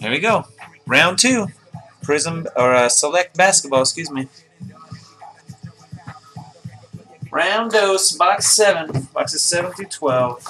Here we go. Round two. Prism, or uh, select basketball, excuse me. Round dose, box seven. Boxes seven through twelve.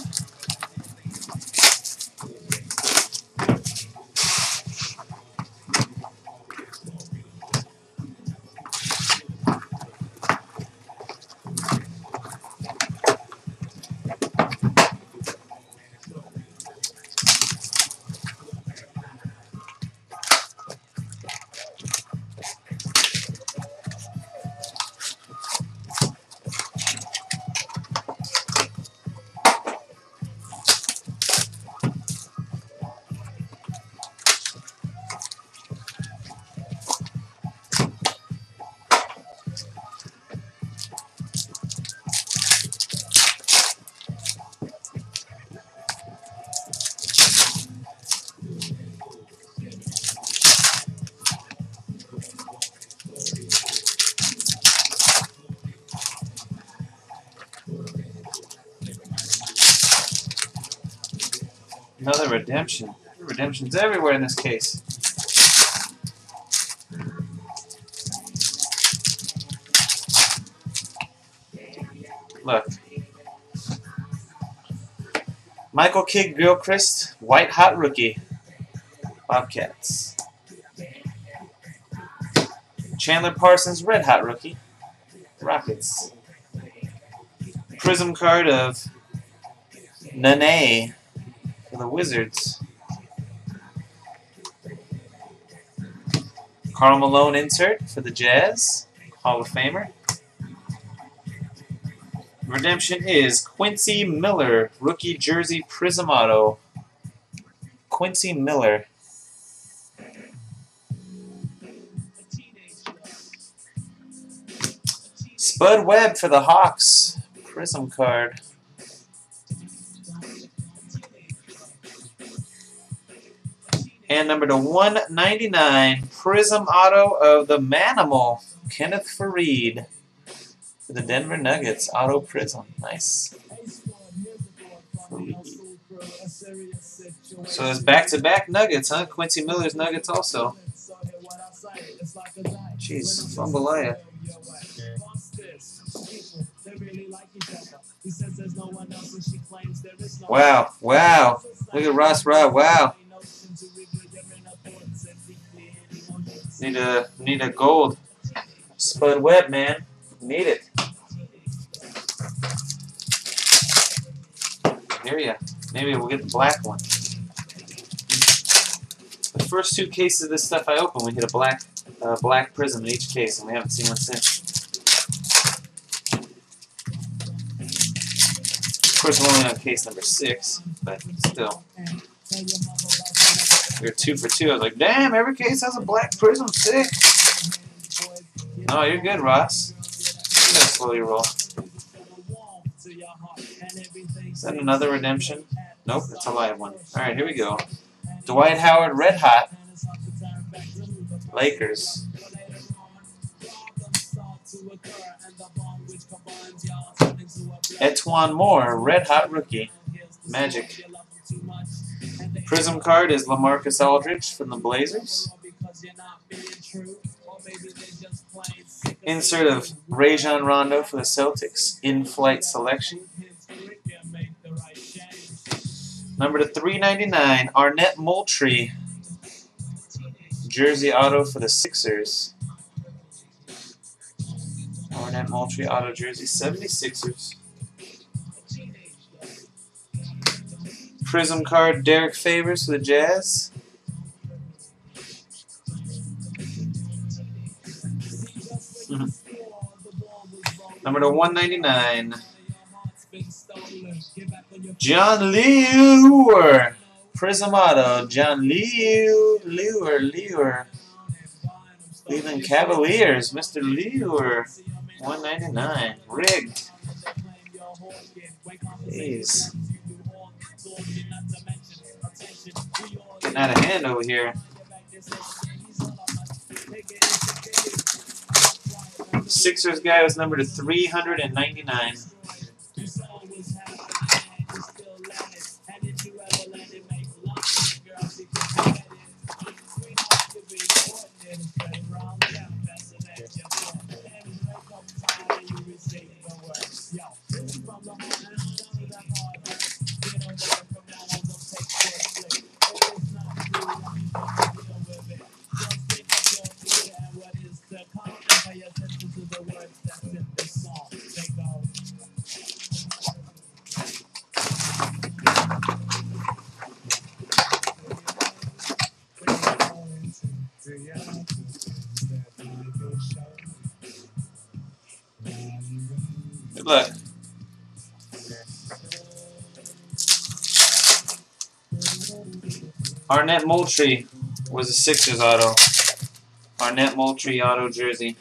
Redemption. Redemption's everywhere in this case. Look. Michael Kidd Gilchrist, White Hot Rookie. Bobcats. Chandler Parsons, Red Hot Rookie. Rockets. Prism card of Nene Wizards. Karl Malone insert for the Jazz. Hall of Famer. Redemption is Quincy Miller, rookie jersey Prism Auto. Quincy Miller. Spud Webb for the Hawks. Prism card. And number to 199, Prism Auto of the Manimal, Kenneth Faried. For the Denver Nuggets, Auto Prism. Nice. So it's back-to-back Nuggets, huh? Quincy Miller's Nuggets also. Jeez, Fumbalaya. Wow, wow. Look at Ross Rob, wow. Need a need a gold. Spud Webb, man. Need it. Here ya. Maybe we'll get the black one. The first two cases of this stuff I opened, we hit a black uh, black prism in each case, and we haven't seen one since. Of course, we're only on case number six, but still. We were two for two. I was like, damn, every case has a black prism. Sick. No, oh, you're good, Ross. You gotta slowly roll. Is that another redemption? Nope, it's a live one. Alright, here we go. Dwight Howard, Red Hot. Lakers. E'Twaun Moore, Red Hot Rookie. Magic. Prism card is Lamarcus Aldridge from the Blazers. Insert of Rajon Rondo for the Celtics. In-flight selection. Number to 399, Arnett Moultrie. Jersey auto for the Sixers. Arnett Moultrie auto jersey, 76ers. Prism card, Derrick Favors for the Jazz. Mm-hmm. Number to 199. Jon Leuer. Prism Auto. Jon Leuer. Leuer. Leuer. Cleveland Cavaliers. Mr. Leuer. 199. Rigged. Jeez. Getting out of hand over here. Sixers guy was number to 399. Arnett Moultrie was a Sixers auto. Arnett Moultrie auto jersey.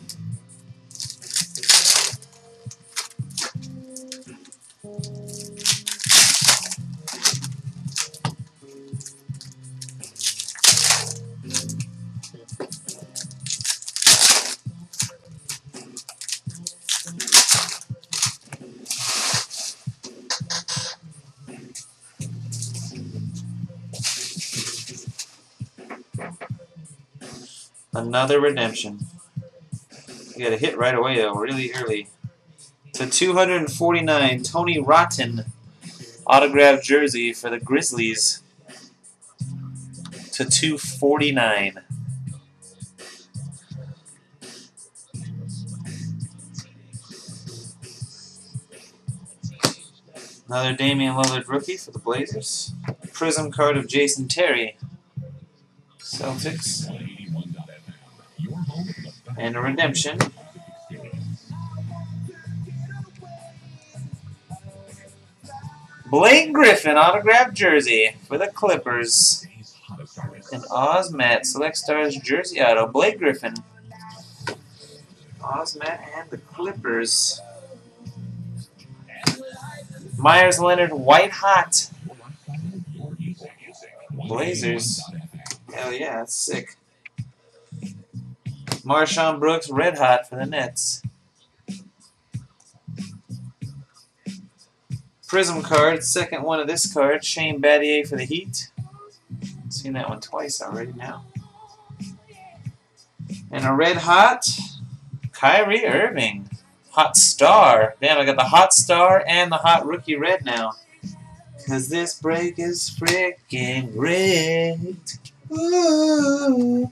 Another redemption. You got a hit right away, though, really early. To 249, Tony Wroten autographed jersey for the Grizzlies. To 249. Another Damian Lillard rookie for the Blazers. Prism card of Jason Terry. Celtics. And a redemption. Blake Griffin autographed jersey for the Clippers. And Oz Matt Select Stars jersey auto. Blake Griffin. Oz Matt and the Clippers. Meyers Leonard White Hot. Blazers. Hell yeah, that's sick. MarShon Brooks Red Hot for the Nets. Prism card, second one of this card. Shane Battier for the Heat. Seen that one twice already now. And a red hot Kyrie Irving. Hot star. Damn, I got the hot star and the hot rookie red now. Cause this break is freaking great. Ooh.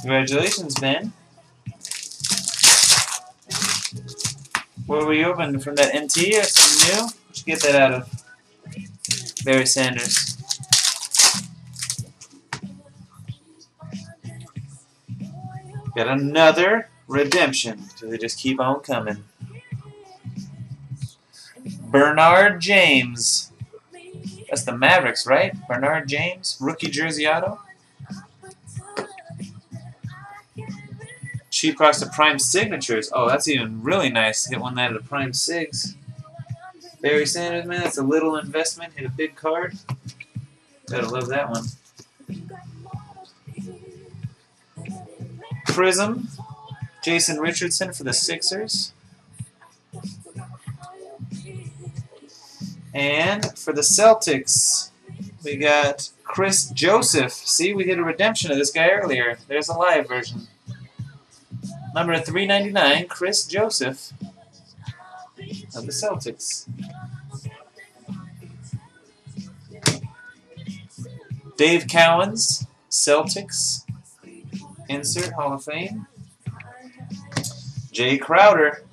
Congratulations, Ben. What were you open from that MT or something new? Where'd you get that out of? Barry Sanders. Got another redemption. Do they just keep on coming? Bernard James. That's the Mavericks, right? Bernard James, rookie jersey auto. Cheap rocks to Prime Signatures. Oh, that's even really nice. Hit one that at a Prime Sigs. Barry Sanders, man, that's a little investment. Hit a big card. Gotta love that one. Prism. Jason Richardson for the Sixers. And for the Celtics, we got Kris Joseph. See, we did a redemption of this guy earlier. There's a live version. Number 399, Kris Joseph of the Celtics. Dave Cowens, Celtics. Insert Hall of Fame. Jae Crowder,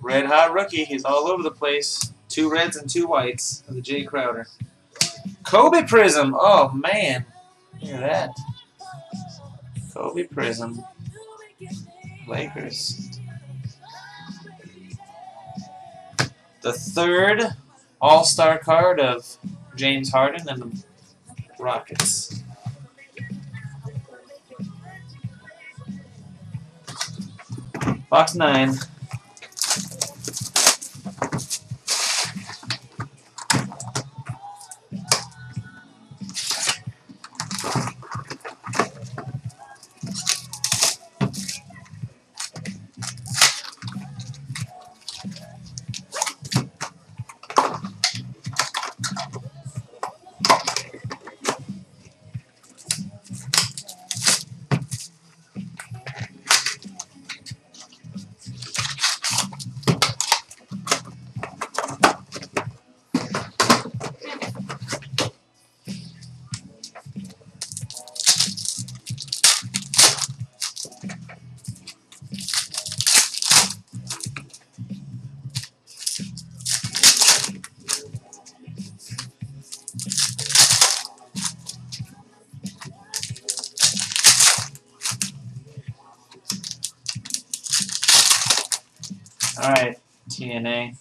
red hot rookie. He's all over the place. Two reds and two whites of the Jae Crowder. Kobe Prism. Oh, man. Look at that. Kobe Prism. Lakers. The third All-Star card of James Harden and the Rockets. Box 9.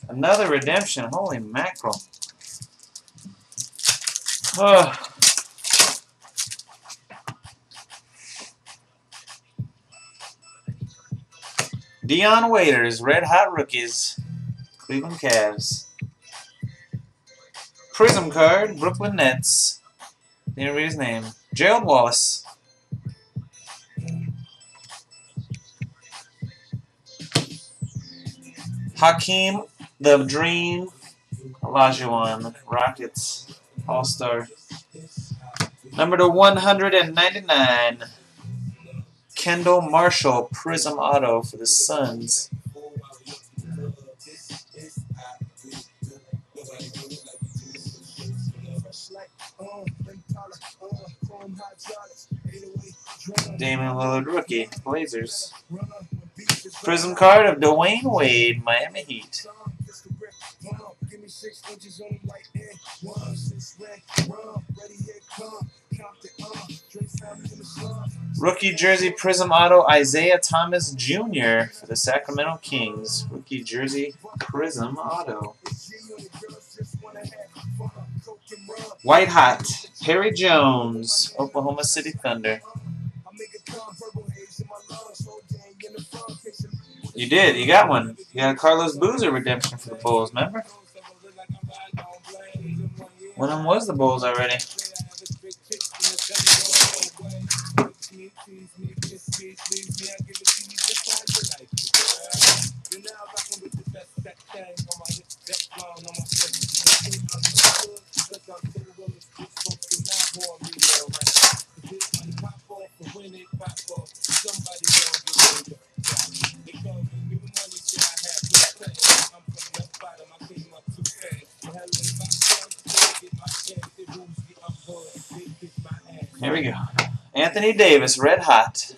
Another redemption. Holy mackerel. Oh. Dion Waiters, Red Hot Rookies, Cleveland Cavs. Prism card, Brooklyn Nets. Didn't read his name. Gerald Wallace. Hakeem, the Dream, Olajuwon, Rockets, All-Star. Number to 199, Kendall Marshall, Prism Auto for the Suns. Damian Lillard, rookie, Blazers. Prism card of Dwyane Wade, Miami Heat. Rookie jersey Prism Auto Isaiah Thomas Jr. for the Sacramento Kings. Rookie jersey Prism Auto. White Hot Perry Jones, Oklahoma City Thunder. You did. You got one. You got a Carlos Boozer redemption for the Bulls, remember? One of them was the Bulls already. Anthony Davis, red hot.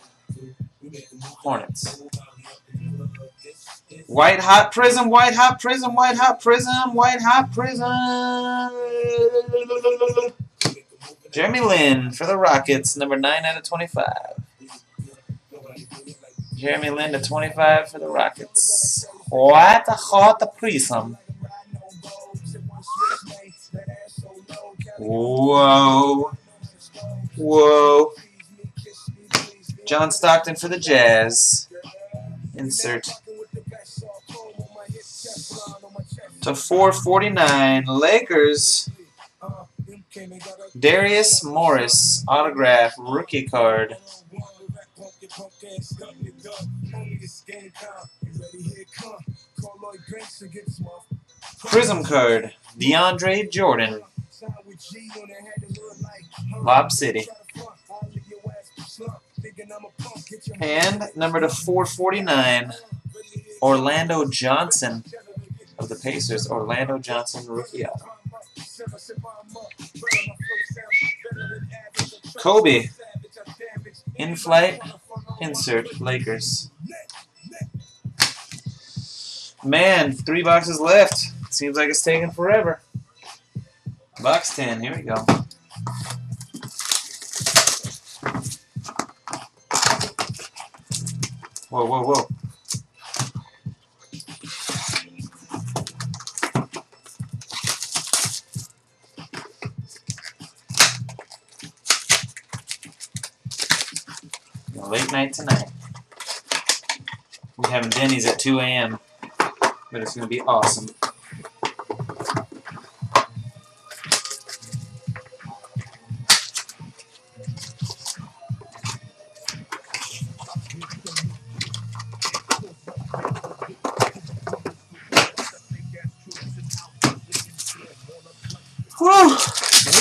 Hornets. White hot prism, white hot prism, white hot prism, white hot prism. Jeremy Lin for the Rockets, number 9 out of 25. Jeremy Lin to 25 for the Rockets. What a hot prism. Whoa. Whoa. John Stockton for the Jazz. Insert. To 449. Lakers. Darius Morris. Autograph. Rookie card. Prism card. DeAndre Jordan. Lob City. And number to 449, Orlando Johnson of the Pacers. Orlando Johnson, rookie. Kobe. In flight. Insert. Lakers. Man, three boxes left. Seems like it's taking forever. Box 10. Here we go. Whoa, whoa, whoa. Late night tonight. We're having Denny's at 2 a.m., but it's going to be awesome.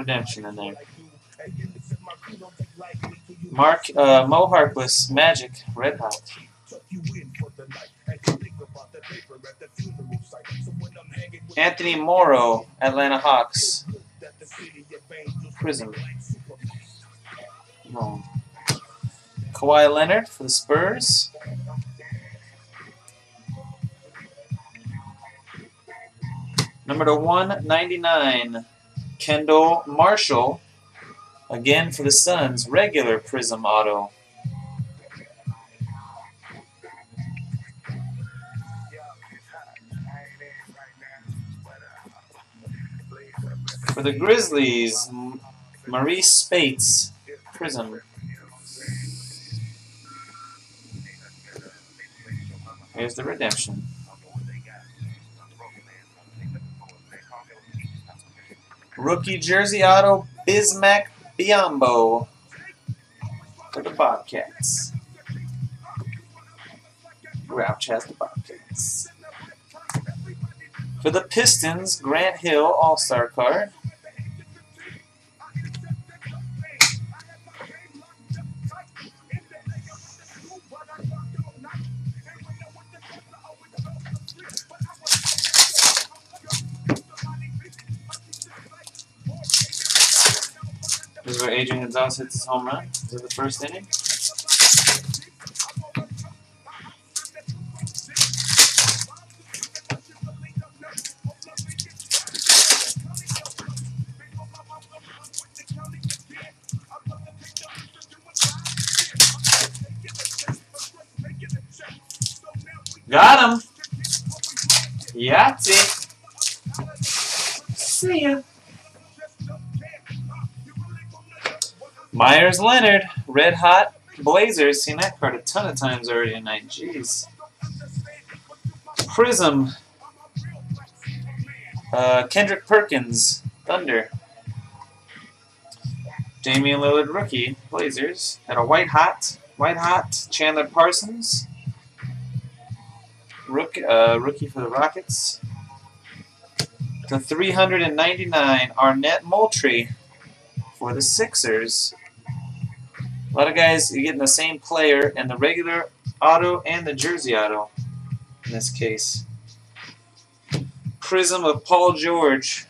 redemption in there. Mark uh, Mo Harkless, Magic, Red Hot. Anthony Morrow, Atlanta Hawks. Prism. No. Kawhi Leonard for the Spurs. Number to 199, Kendall Marshall. Again for the Suns, regular Prism auto. For the Grizzlies, Marreese Speights, Prism. Here's the redemption. Rookie jersey auto, Bismack Biyombo for the Bobcats. Grouch has the Bobcats. For the Pistons, Grant Hill All-Star card. Where Adrian Gonzalez hits his home run. Is it the first inning? Got him. Yahtzee. See ya. Meyers Leonard, Red Hot Blazers. Seen that card a ton of times already tonight. Jeez. Prism. Uh, Kendrick Perkins, Thunder. Damian Lillard, rookie, Blazers. Had a white hot, white hot Chandler Parsons. Rook, uh, rookie for the Rockets. To 399, Arnett Moultrie for the Sixers. A lot of guys, you're getting the same player and the regular auto and the jersey auto in this case. Prism of Paul George.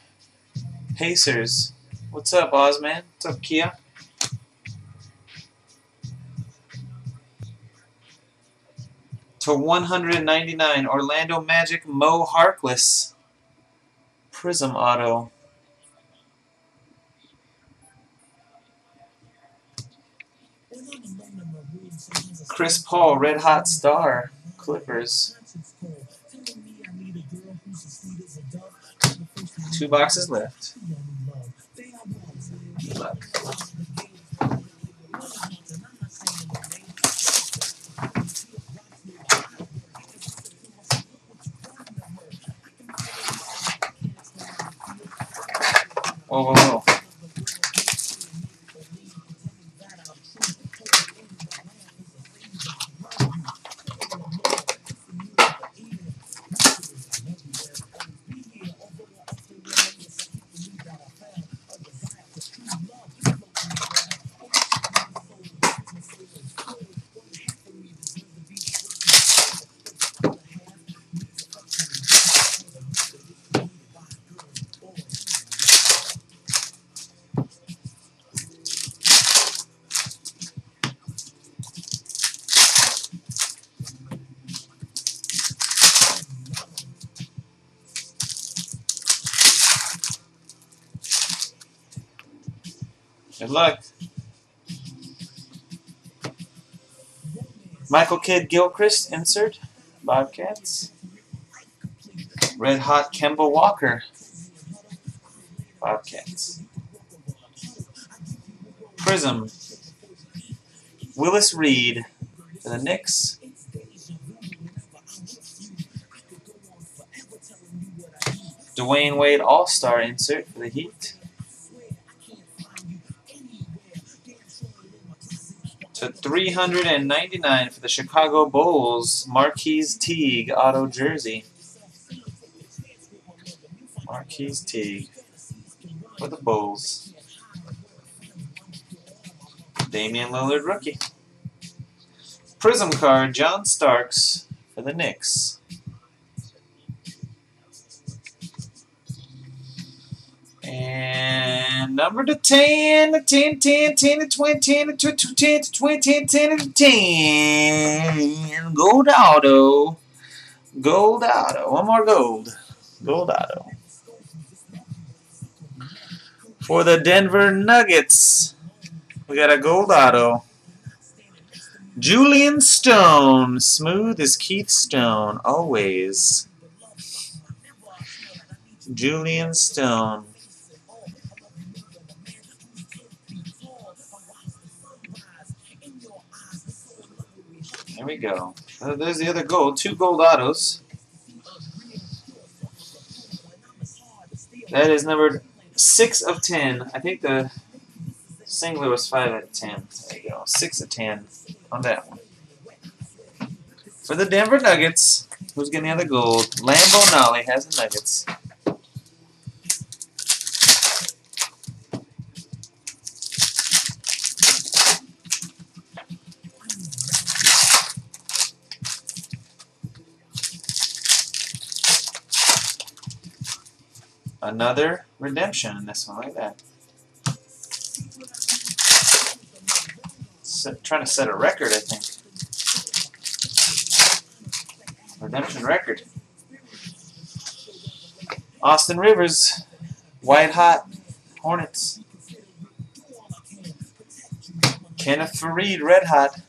Pacers. What's up, Ozman? What's up, Kia? To 199, Orlando Magic Mo Harkless. Prism Auto. Chris Paul, Red Hot Star, Clippers. Two boxes left. Good luck. Whoa, whoa, whoa. Good luck. Michael Kidd Gilchrist, insert. Bobcats. Red Hot Kemba Walker. Bobcats. Prism. Willis Reed for the Knicks. Dwyane Wade All-Star insert for the Heat. To 399 for the Chicago Bulls, Marquis Teague auto jersey. Marquis Teague for the Bulls. Damian Lillard rookie. Prism card, John Starks for the Knicks. And number to 10, to 10, 10, 10 to 20, 10 to 20, 10 to 20, 10, 10 to 10. Gold auto. Gold auto. One more gold. Gold auto. For the Denver Nuggets, we got a gold auto. Julyan Stone. Smooth as Keith Stone. Always. Julyan Stone. There we go. Uh, there's the other gold. Two gold autos. That is numbered 6 of 10. I think the singler was 5 out of 10. There you go. 6 of 10 on that one. For the Denver Nuggets, who's getting the other gold? Lambo Nolly has the Nuggets. Another redemption in this one. like that. Set, trying to set a record, I think. Redemption record. Austin Rivers, White Hot Hornets. Kenneth Faried, Red Hot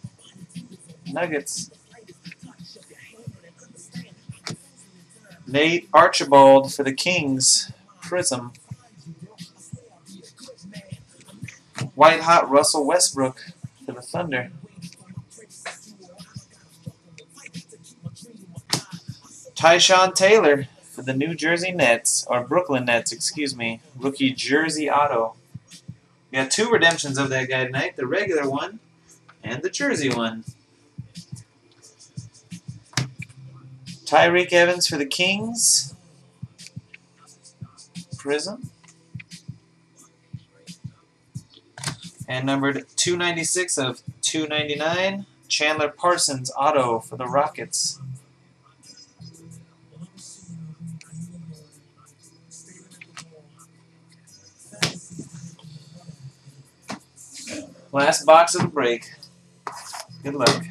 Nuggets. Nate Archibald for the Kings, Prism. White Hot Russell Westbrook for the Thunder. Tyshawn Taylor for the New Jersey Nets, or Brooklyn Nets, excuse me. Rookie Jersey Auto. We got two redemptions of that guy tonight, the regular one and the Jersey one. Tyreke Evans for the Kings. Prism. And numbered 296 of 299, Chandler Parsons Auto for the Rockets. Last box of the break. Good luck.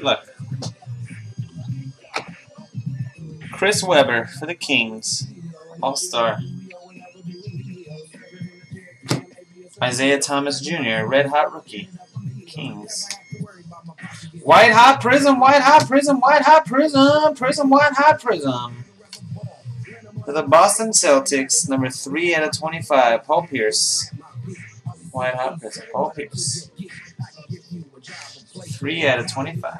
Look. Chris Webber for the Kings. All-Star. Isaiah Thomas Jr., Red Hot Rookie. Kings. White Hot Prism, White Hot Prism, White Hot Prism, Prism, White Hot Prism. For the Boston Celtics, number 3 out of 25, Paul Pierce. Hot Prism, Paul Pierce. 3 out of 25.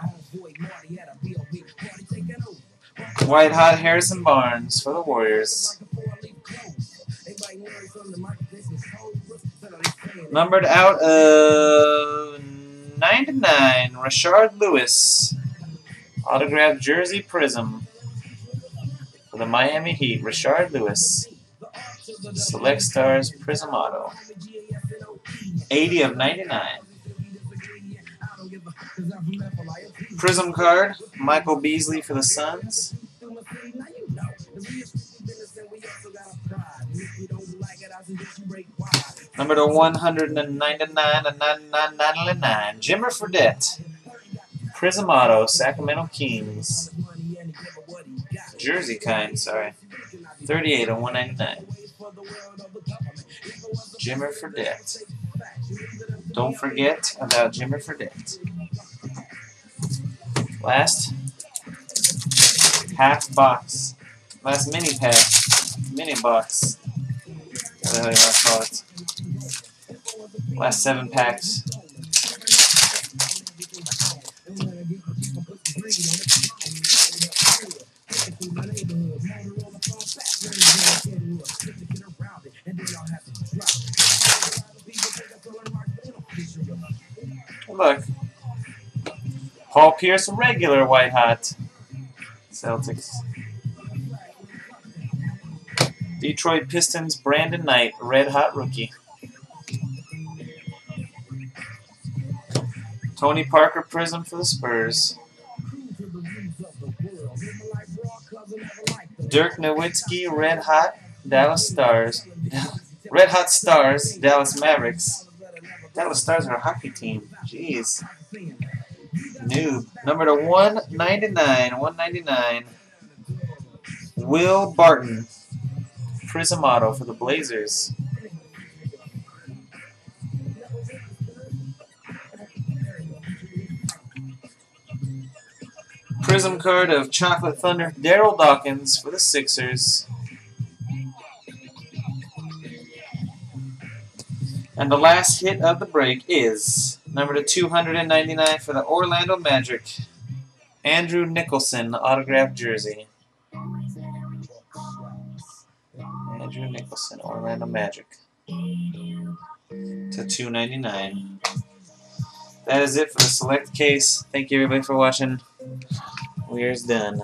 White Hot Harrison Barnes for the Warriors. Numbered out of 99, Rashard Lewis. Autographed jersey prism for the Miami Heat, Rashard Lewis. Select Stars Prism Auto. 80 of 99. Prism card, Michael Beasley for the Suns. Number to 199 and 99, Jimmer Fredette. Prism Auto, Sacramento Kings. Jersey kind, sorry. 38 on 199. Jimmer Fredette. Don't forget about Jimmer Fredette. Last half box. Last mini pack. Mini box. Whatever you want to call it. Last seven packs. Look. Paul Pierce, regular white hot. Celtics. Detroit Pistons, Brandon Knight, red hot rookie. Tony Parker Prism for the Spurs. Dirk Nowitzki, red hot, Dallas Stars. red hot Stars, Dallas Mavericks. Dallas Stars are a hockey team. Jeez. Noob. Number to 199. 199. Will Barton. Prism Auto for the Blazers. Prism card of Chocolate Thunder, Darryl Dawkins for the Sixers. And the last hit of the break is number to 299 for the Orlando Magic, Andrew Nicholson autographed jersey. Andrew Nicholson, Orlando Magic. To 299. That is it for the select case. Thank you everybody for watching. We're done.